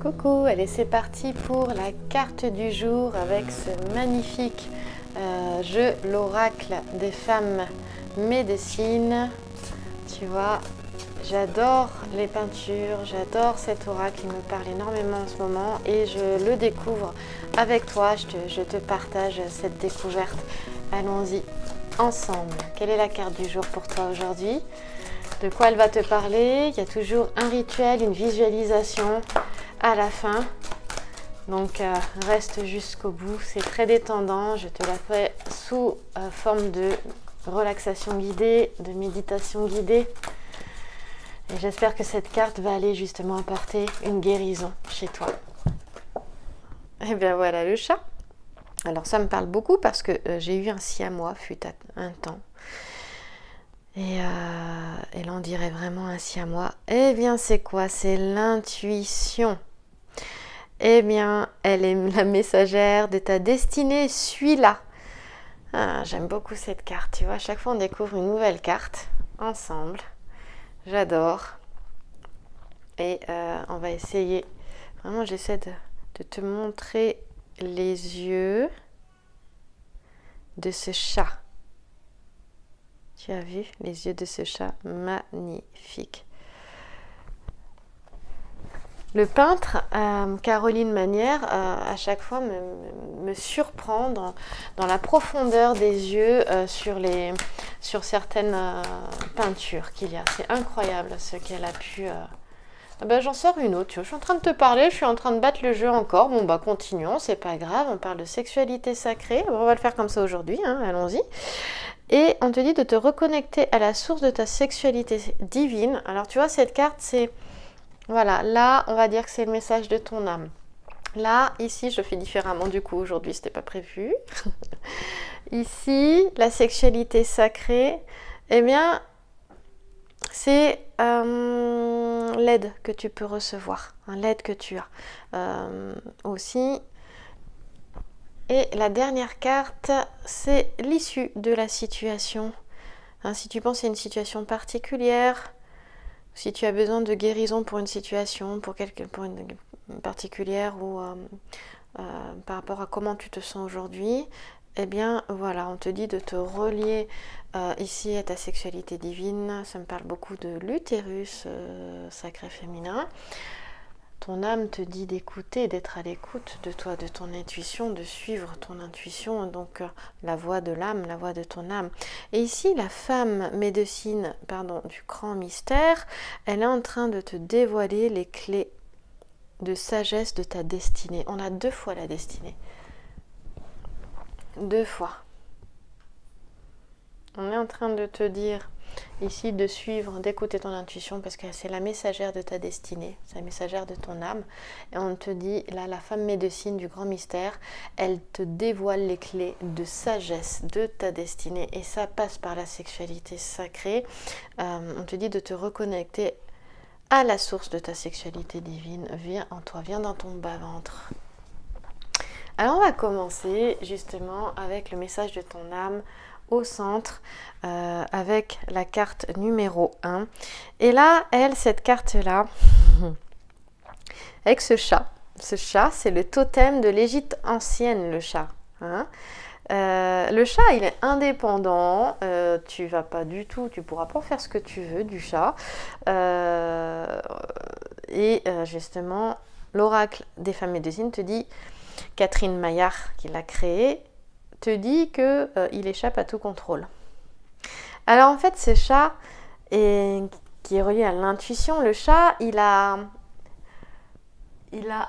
Coucou, allez c'est parti pour la carte du jour avec ce magnifique euh, jeu, l'oracle des femmes médecines. Tu vois, j'adore les peintures, j'adore cet oracle, il me parle énormément en ce moment et je le découvre avec toi, je te partage cette découverte. Allons-y ensemble. Quelle est la carte du jour pour toi aujourd'hui? De quoi elle va te parler? Il y a toujours un rituel, une visualisation à la fin. Donc euh, reste jusqu'au bout. C'est très détendant. Je te la fais sous euh, forme de relaxation guidée, de méditation guidée. Et j'espère que cette carte va aller justement apporter une guérison chez toi. Et bien voilà le chat. Alors ça me parle beaucoup parce que euh, j'ai eu un siamois fut un temps. Et, euh, là, dirait vraiment ainsi à moi. Eh bien, c'est quoi? C'est l'intuition. Eh bien, elle est la messagère de ta destinée. Suis-la. Ah, J'aime beaucoup cette carte. Tu vois, à chaque fois, on découvre une nouvelle carte ensemble. J'adore. Et euh, on va essayer. Vraiment, j'essaie de te montrer les yeux de ce chat. Tu as vu? Les yeux de ce chat magnifique. Le peintre, euh, Caroline Manière, euh, à chaque fois me, surprend dans, la profondeur des yeux euh, sur, certaines peintures qu'il y a. C'est incroyable ce qu'elle a pu... Ah ben, J'en sors une autre. Je suis en train de te parler, je suis en train de battre le jeu encore. Bon, bah continuons, c'est pas grave. On parle de sexualité sacrée. on va le faire comme ça aujourd'hui, hein, allons-y. Et on te dit de te reconnecter à la source de ta sexualité divine. Alors tu vois, cette carte, c'est... Voilà, là, on va dire que c'est le message de ton âme. Là, ici, je fais différemment du coup, aujourd'hui, c'était pas prévu. ici, la sexualité sacrée, eh bien, c'est euh, l'aide que tu peux recevoir, hein, l'aide que tu as. Euh, aussi, et la dernière carte, c'est l'issue de la situation. Hein, si tu penses à une situation particulière, si tu as besoin de guérison pour une situation, pour, quelque, pour une particulière ou euh, euh, par rapport à comment tu te sens aujourd'hui, eh bien voilà, on te dit de te relier euh, ici à ta sexualité divine. Ça me parle beaucoup de l'utérus sacré féminin ton âme te dit d'écouter, d'être à l'écoute de toi, de ton intuition, de suivre ton intuition, donc euh, la voix de l'âme, la voix de ton âme. Et ici, la femme médecine du grand mystère, elle est en train de te dévoiler les clés de sagesse de ta destinée. On a deux fois la destinée. Deux fois. On est en train de te dire ici de suivre, d'écouter ton intuition parce que c'est la messagère de ta destinée, c'est la messagère de ton âme. Et on te dit, là, la femme médecine du grand mystère, elle te dévoile les clés de sagesse de ta destinée et ça passe par la sexualité sacrée. Euh, on te dit de te reconnecter à la source de ta sexualité divine. Viens en toi, viens dans ton bas-ventre. Alors on va commencer justement avec le message de ton âme au centre euh, avec la carte numéro 1. Et là, elle, cette carte-là, avec ce chat. Ce chat, c'est le totem de l'Égypte ancienne, le chat. Hein. Euh, le chat, il est indépendant. Euh, tu vas pas du tout, tu pourras pas faire ce que tu veux du chat. et justement, l'oracle des femmes médecines te dit, Catherine Maillard qui l'a créé, te dit qu'il euh, échappe à tout contrôle. Alors en fait, ce chat, qui est relié à l'intuition, le chat, il a,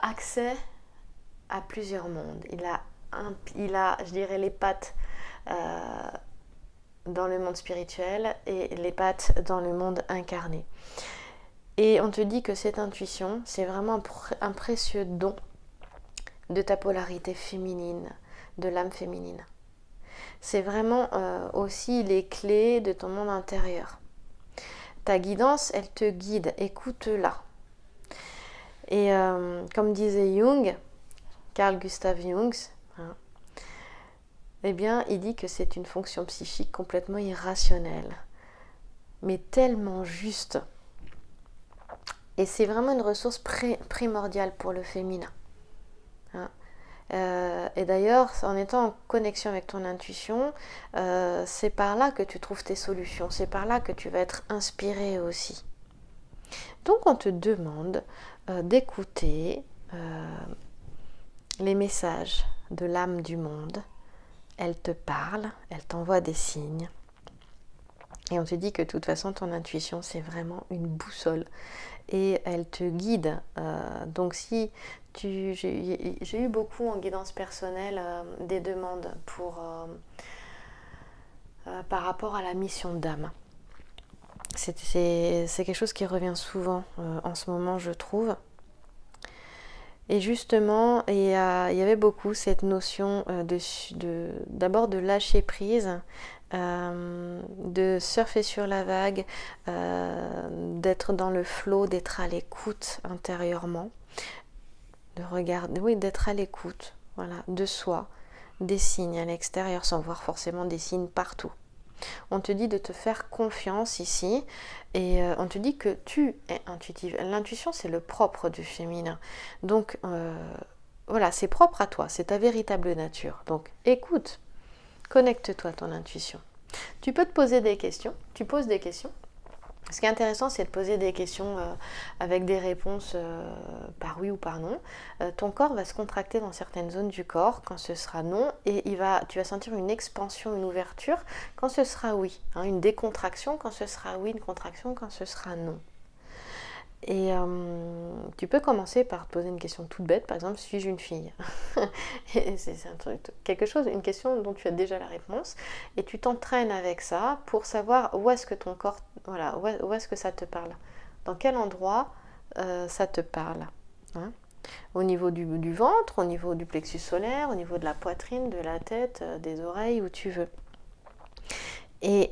accès à plusieurs mondes. Il a, il a je dirais, les pattes euh, dans le monde spirituel et les pattes dans le monde incarné. Et on te dit que cette intuition, c'est vraiment un précieux don de ta polarité féminine, de l'âme féminine. C'est vraiment euh, aussi les clés de ton monde intérieur. Ta guidance, elle te guide, écoute-la. Et euh, comme disait Jung, Carl Gustav Jung, hein, eh bien, il dit que c'est une fonction psychique complètement irrationnelle, mais tellement juste. Et c'est vraiment une ressource primordiale pour le féminin. Hein. Euh, et d'ailleurs, en étant en connexion avec ton intuition, euh, c'est par là que tu trouves tes solutions, c'est par là que tu vas être inspiré aussi. Donc on te demande euh, d'écouter les messages de l'âme du monde. Elle te parle, elle t'envoie des signes. Et on te dit que de toute façon, ton intuition, c'est vraiment une boussole. Et elle te guide. donc si j'ai eu beaucoup en guidance personnelle euh, des demandes pour, euh, euh, par rapport à la mission d'âme. C'est quelque chose qui revient souvent en ce moment, je trouve. Et justement, il y, avait beaucoup cette notion d'abord de, de, lâcher prise, de surfer sur la vague, d'être dans le flot, d'être à l'écoute intérieurement de regarder, oui, d'être à l'écoute, voilà, de soi, des signes à l'extérieur sans voir forcément des signes partout. On te dit de te faire confiance ici et euh, on te dit que tu es intuitive. L'intuition, c'est le propre du féminin. Donc, euh, voilà, c'est propre à toi, c'est ta véritable nature. Donc, écoute, connecte-toi à ton intuition. Tu peux te poser des questions, tu poses des questions ce qui est intéressant, c'est de poser des questions euh, avec des réponses euh, par oui ou par non. Euh, ton corps va se contracter dans certaines zones du corps quand ce sera non, et tu vas sentir une expansion, une ouverture quand ce sera oui, hein, une décontraction quand ce sera oui, une contraction quand ce sera non. Et euh, tu peux commencer par te poser une question toute bête, par exemple, suis-je une fille? C'est quelque chose, une question dont tu as déjà la réponse, et tu t'entraînes avec ça pour savoir où est-ce que ton corps, voilà, où est-ce que ça te parle, dans quel endroit euh, ça te parle. Hein? au niveau du, du, ventre, au niveau du plexus solaire, au niveau de la poitrine, de la tête, euh, des oreilles, où tu veux. Et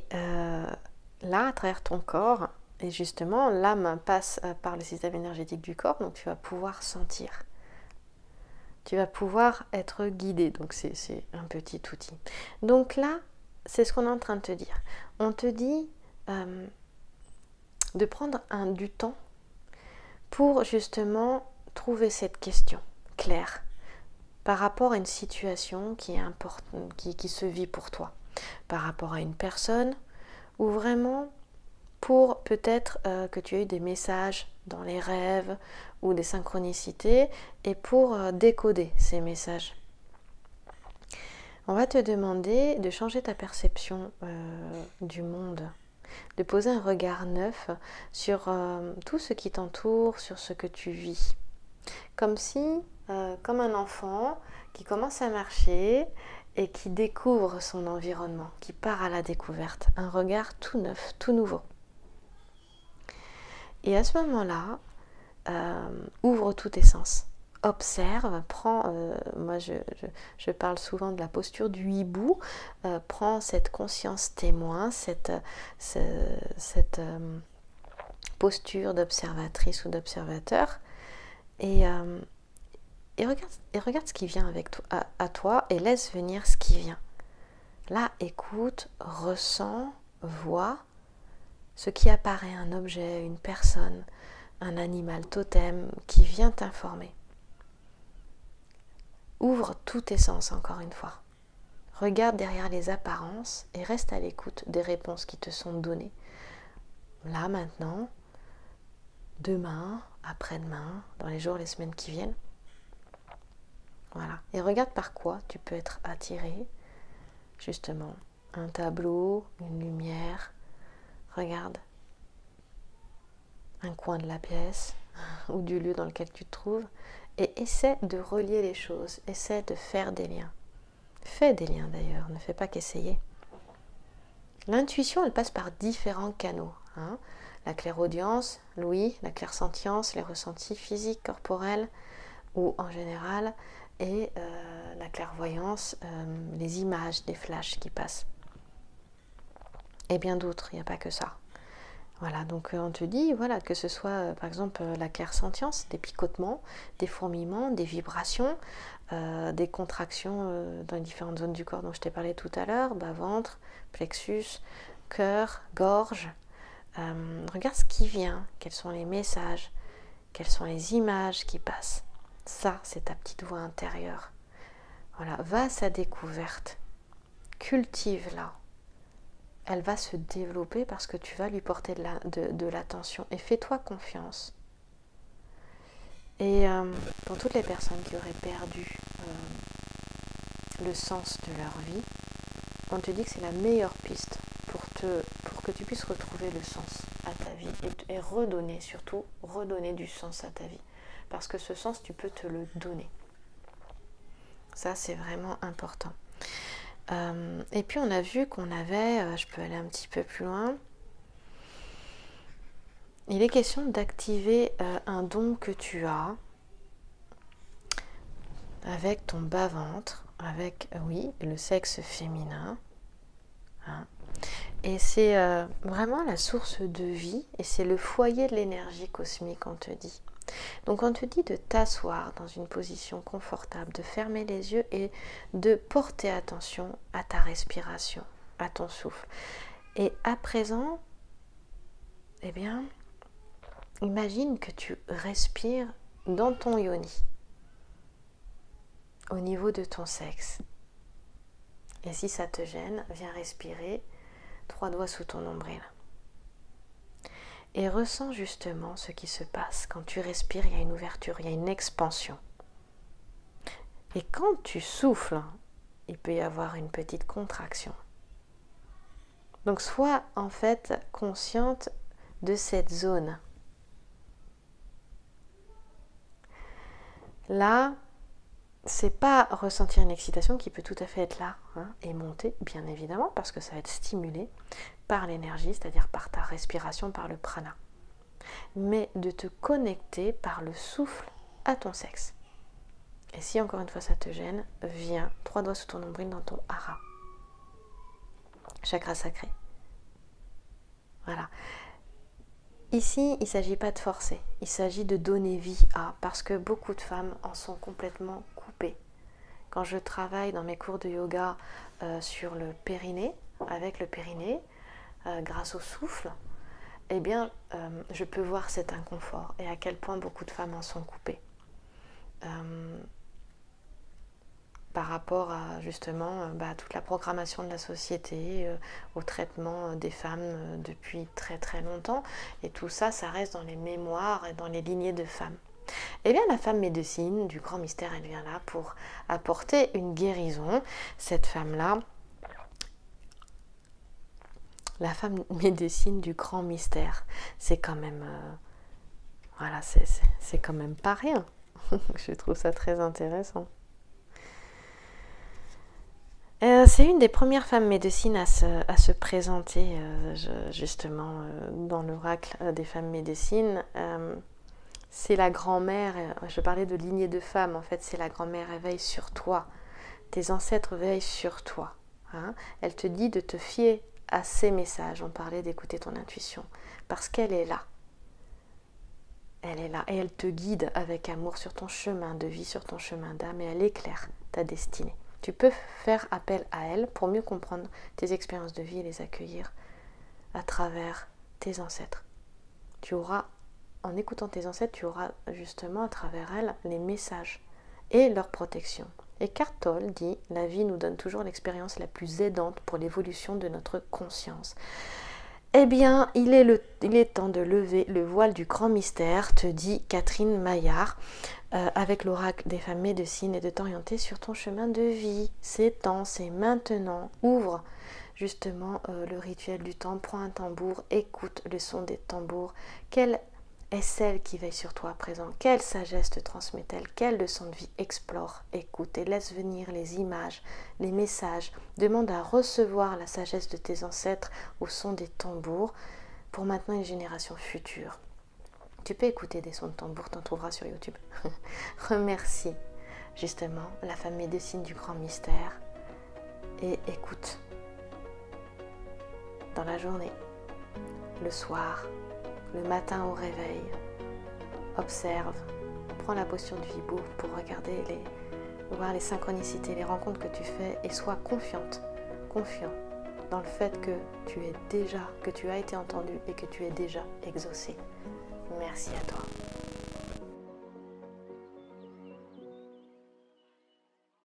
là, à travers ton corps, et justement, l'âme passe euh, par le système énergétique du corps, donc tu vas pouvoir sentir. Tu vas pouvoir être guidé, donc c'est un petit outil. Donc là, c'est ce qu'on est en train de te dire. On te dit euh, de prendre un, du temps pour justement trouver cette question claire par rapport à une situation qui, est importante, qui, qui se vit pour toi, par rapport à une personne, ou vraiment pour peut-être euh, que tu aies eu des messages dans les rêves ou des synchronicités et pour euh, décoder ces messages. On va te demander de changer ta perception euh, du monde, de poser un regard neuf sur tout ce qui t'entoure, sur ce que tu vis. Comme si, comme un enfant qui commence à marcher et qui découvre son environnement, qui part à la découverte, un regard tout neuf, tout nouveau. Et à ce moment-là, euh, ouvre tous tes sens. Observe, prends, euh, moi je, parle souvent de la posture du hibou, euh, prends cette conscience témoin, cette, cette, posture d'observatrice ou d'observateur et, et, regarde, et regarde ce qui vient avec toi, à toi et laisse venir ce qui vient. Là, écoute, ressens, vois ce qui apparaît, un objet, une personne, un animal totem qui vient t'informer. Ouvre tous tes sens encore une fois. Regarde derrière les apparences et reste à l'écoute des réponses qui te sont données. Là maintenant, demain, après-demain, dans les jours, les semaines qui viennent. Voilà. Et regarde par quoi tu peux être attiré, justement. Un tableau, une lumière, Regarde un coin de la pièce ou du lieu dans lequel tu te trouves et essaie de relier les choses, essaie de faire des liens. Fais des liens d'ailleurs, ne fais pas qu'essayer. L'intuition, elle passe par différents canaux. Hein. La clairaudience, l'ouïe, la clairsentience, les ressentis physiques, corporels ou en général, et euh, la clairvoyance, euh, les images, des flashs qui passent et bien d'autres, il n'y a pas que ça. Voilà, donc euh, on te dit, voilà, que ce soit euh, par exemple euh, la clair-sentience, des picotements, des fourmillements, des vibrations, des contractions dans les différentes zones du corps dont je t'ai parlé tout à l'heure, bas ventre, plexus, cœur, gorge. regarde ce qui vient, quels sont les messages, Quelles sont les images qui passent Ça, c'est ta petite voix intérieure. Voilà, va à sa découverte. Cultive-la. Elle va se développer parce que tu vas lui porter de l'attention. et fais-toi confiance. Et euh, pour toutes les personnes qui auraient perdu euh, le sens de leur vie, on te dit que c'est la meilleure piste pour, que tu puisses retrouver le sens à ta vie et, redonner, surtout redonner du sens à ta vie. Parce que ce sens, tu peux te le donner. Ça, c'est vraiment important. Euh, et puis, on a vu qu'on avait, je peux aller un petit peu plus loin, il est question d'activer euh, un don que tu as avec ton bas-ventre, avec, euh, oui, le sexe féminin. Hein. Et c'est euh, vraiment la source de vie et c'est le foyer de l'énergie cosmique, on te dit. Donc on te dit de t'asseoir dans une position confortable, de fermer les yeux et de porter attention à ta respiration, à ton souffle. Et à présent, eh bien, Imagine que tu respires dans ton yoni, au niveau de ton sexe. Et si ça te gêne, viens respirer trois doigts sous ton nombril. Et ressens justement ce qui se passe. Quand tu respires, il y a une ouverture, il y a une expansion. Et quand tu souffles, il peut y avoir une petite contraction. Donc sois en fait consciente de cette zone Là, c'est pas ressentir une excitation qui peut tout à fait être là hein, et monter, bien évidemment, parce que ça va être stimulé par l'énergie, c'est-à-dire par ta respiration, par le prana. Mais de te connecter par le souffle à ton sexe. Et si encore une fois ça te gêne, viens trois doigts sous ton nombril dans ton hara. Chakra sacré. Voilà. Ici, il ne s'agit pas de forcer, il s'agit de donner vie à, parce que beaucoup de femmes en sont complètement Quand je travaille dans mes cours de yoga euh, sur le périnée, avec le périnée, euh, grâce au souffle, eh bien, euh, je peux voir cet inconfort et à quel point beaucoup de femmes en sont coupées par rapport à justement bah, toute la programmation de la société, au traitement des femmes depuis très très longtemps. Et tout ça, ça reste dans les mémoires et dans les lignées de femmes. Eh bien, la femme médecine du grand mystère, elle vient là pour apporter une guérison. Cette femme-là, la femme médecine du grand mystère, c'est quand même... voilà, c'est quand même pas rien. Je trouve ça très intéressant. Euh, c'est une des premières femmes médecines à se, présenter euh, justement euh, dans l'oracle des femmes médecines. C'est la grand-mère, je parlais de lignée de femmes, en fait c'est la grand-mère, elle veille sur toi. Tes ancêtres veillent sur toi. Hein. Elle te dit de te fier à ces messages, on parlait d'écouter ton intuition, parce qu'elle est là. Elle est là et elle te guide avec amour sur ton chemin de vie, sur ton chemin d'âme et elle éclaire ta destinée. Tu peux faire appel à elle pour mieux comprendre tes expériences de vie et les accueillir à travers tes ancêtres. Tu auras, en écoutant tes ancêtres, tu auras justement à travers elle les messages et leur protection. Et Cartol dit La vie nous donne toujours l'expérience la plus aidante pour l'évolution de notre conscience. Eh bien, il est, le, temps de lever le voile du grand mystère, te dit Catherine Maillard, euh, avec l'oracle des femmes médecines et de t'orienter sur ton chemin de vie. C'est temps, c'est maintenant. Ouvre justement euh, le rituel du temps, prends un tambour, écoute le son des tambours. Quelle est celle qui veille sur toi à présent Quelle sagesse te transmet-elle? Quelle leçon de vie explore, écoute et laisse venir les images, les messages. Demande à recevoir la sagesse de tes ancêtres au son des tambours pour maintenant une génération future. Tu peux écouter des sons de tambour, t'en trouveras sur YouTube. Remercie justement la femme médecine du grand mystère et écoute dans la journée, le soir, le matin au réveil. Observe, prends la posture du vibou pour regarder les, voir les synchronicités, les rencontres que tu fais et sois confiante, confiant dans le fait que tu es déjà, que tu as été entendu et que tu es déjà exaucé. Merci à toi.